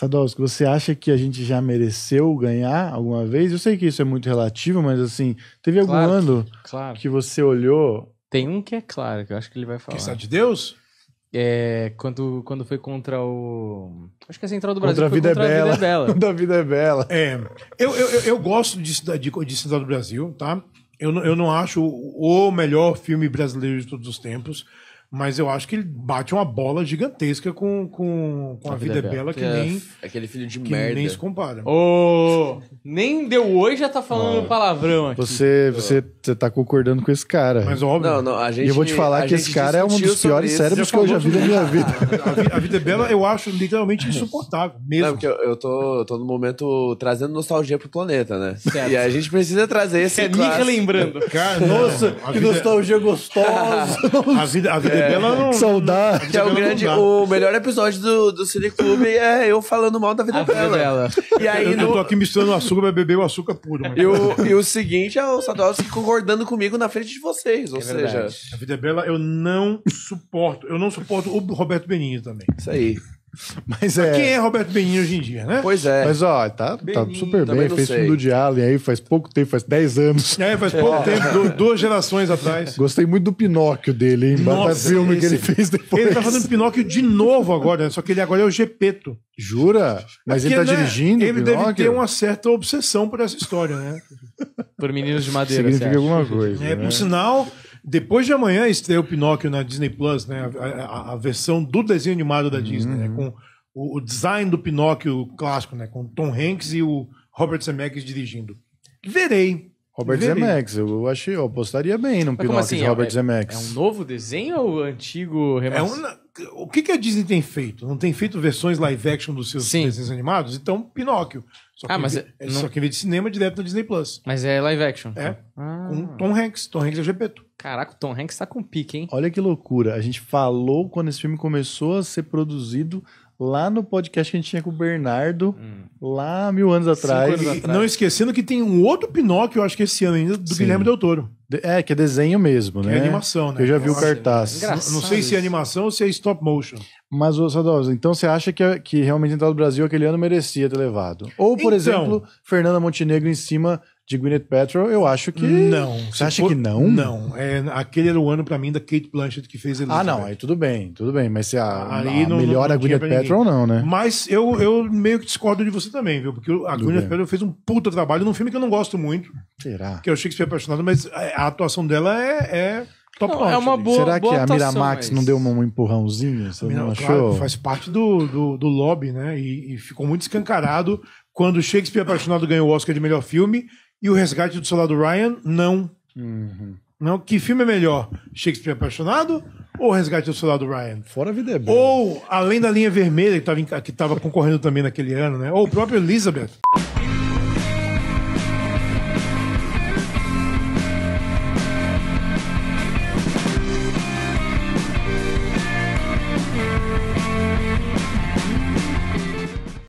Sadowski, você acha que a gente já mereceu ganhar alguma vez? Eu sei que isso é muito relativo, mas assim, teve algum Claro ano Claro. que você olhou. Tem um que é claro, que eu acho que ele vai falar. Quem sabe de Deus? É, quando, quando foi contra o. Acho que a Central do Contra Brasil a foi vida é contra bela. a Vida é Bela. da vida é bela. É, eu, eu, eu- gosto de, de, de Cidade do Brasil, tá? Eu, eu não acho o melhor filme brasileiro de todos os tempos, mas eu acho que ele bate uma bola gigantesca com, com, com A, Vida, é Bela, que, É, nem, Aquele filho de que merda. nem se compara. Ô, nem deu oi, já tá falando palavrão aqui. Você, você, você tá concordando com esse cara. Mas óbvio. Não, não, a gente. e eu vou te falar a que esse cara é um dos piores cérebros que eu já vi na minha vida. A, Vi- a Vida é Bela eu acho literalmente insuportável, mesmo. Não, porque eu, eu tô, eu tô no momento trazendo nostalgia pro planeta, né? Certo. E a gente precisa trazer esse é me relembrando. Cara, nossa, a vida, gostosa. a vida, a vida é não. que saudade. Que é o grande, o melhor episódio do, do Cine Clube é eu falando mal da vida dela. Bela. E aí Eu tô no, aqui misturando açúcar pra beber o açúcar puro. e, o, e o seguinte é o Sadowski concordando comigo na frente de vocês. Ou É seja. A Vida é Bela eu não suporto. Eu não suporto o Roberto Benigni também. isso aí. Mas é. Quem é Roberto Benigni hoje em dia, né? Pois é. Mas ó, tá, tá super bem. Fez sei. filme do de Allen aí faz pouco tempo, faz 10 anos. É, faz pouco tempo, du- duas gerações atrás. Gostei muito do Pinóquio dele, hein? Nossa, filme que esse- ele fez depois. Ele tá fazendo Pinóquio de novo agora, né? só que ele agora é o Gepeto. Jura? Mas ele tá Porque, né, dirigindo Ele deve Pinóquio? ter uma certa obsessão por essa história, né? Por Meninos de Madeira. Significa você acha? alguma coisa. É, né? por sinal, depois de amanhã estreia o Pinóquio na Disney Plus, né? A, a- a versão do desenho animado da Disney, né? Com o, o design do Pinóquio clássico, né? Com Tom Hanks e o Robert Zemeckis dirigindo. Verei. Robert Verei. Zemeckis, eu achei, eu apostaria bem num Mas Pinóquio assim? de Robert é, Zemeckis. é um novo desenho ou o antigo É remaster? um, o que, que a Disney tem feito? Não tem feito versões live action dos seus Sim. desenhos animados? Então, Pinóquio. Só que, Ah, mas em é- vez- não- só que em vez de cinema, direto na Disney Plus. Mas é live action. É. Ah, Com Tom Hanks. Tom Hanks é o Gepeto. Caraca, o Tom Hanks tá com pique, hein? Olha que loucura. A gente falou quando esse filme começou a ser produzido lá no podcast que a gente tinha com o Bernardo, lá mil anos atrás. anos atrás. não esquecendo que tem um outro Pinóquio, eu acho que esse ano ainda, do Sim. Guilherme Del Toro. De- É, que é desenho mesmo, Que né? é animação, né? Eu já vi o Nossa, cartaz. engraçado. Não sei se é animação ou se é stop motion. Mas, ô Sadosa, então você acha que, que realmente a Central do Brasil aquele ano merecia ter levado? Ou, por Então- exemplo, Fernanda Montenegro em cima de Gwyneth Paltrow, eu acho que... Não. Você Se acha for- que não? Não. É, aquele era o ano pra mim da Kate Blanchett que fez Ah, Elizabeth. não, aí tudo bem, tudo bem. Mas se a, Aí a não- melhor não a tinha Gwyneth pra ninguém. Paltrow, não, né? Mas eu, eu meio que discordo de você também, viu? Porque a Gwyneth? Paltrow fez um puta trabalho num filme que eu não gosto muito, Será? que é o Shakespeare Apaixonado, mas a, a atuação dela é, é top Não, notch é uma ali. boa- Será que a Miramax mas- não deu um empurrãozinho? Você não, Não, achou? claro, faz parte do, do, do lobby, né? E, e ficou muito escancarado quando Shakespeare Apaixonado ganhou o Oscar de melhor filme e o Resgate do Soldado Ryan, não. Uhum. Não, que filme é melhor? Shakespeare Apaixonado ou Resgate do Soldado Ryan? Fora a vida é boa. Ou Além da Linha Vermelha, que estava concorrendo também naquele ano, né? Ou o próprio Elizabeth.